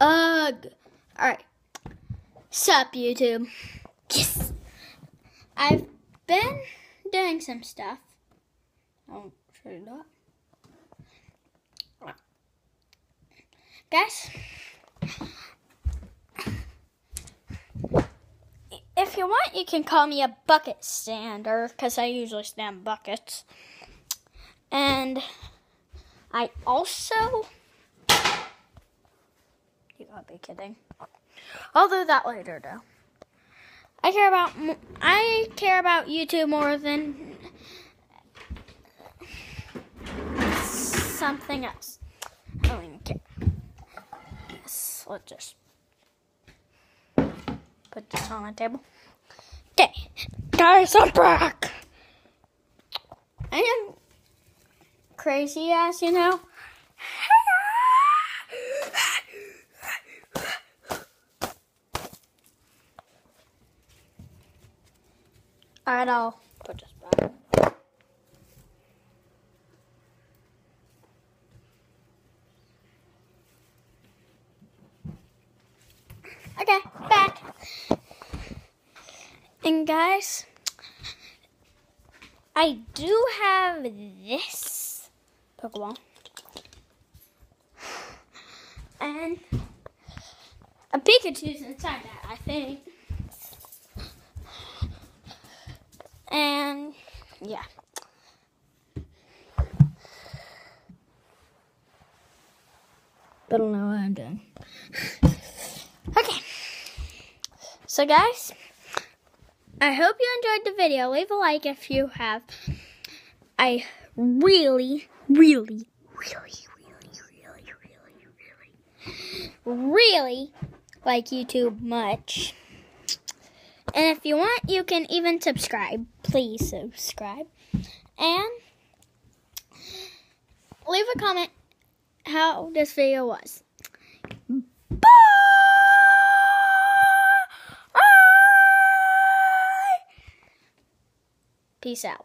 Ugh. Alright. Sup, YouTube? Yes. I've been doing some stuff. I'll show you that. Guys, if you want, you can call me a bucket stander because I usually stand buckets. And I also. Gotta be kidding. I'll do that later, though. I care about I care about YouTube more than something else. I don't even care. Yes, let's just put this on the table. Okay, guys, I'm back. I am crazy ass, you know. Alright, I'll put this back. Okay, back. And guys, I do have this Pokeball. And a Pikachu's inside that, I think. And yeah. I don't know what I'm doing. okay. So guys, I hope you enjoyed the video. Leave a like if you have. I really, really, really, really, really, really, really, really like YouTube much. And if you want, you can even subscribe. Please subscribe. And leave a comment how this video was. Peace out.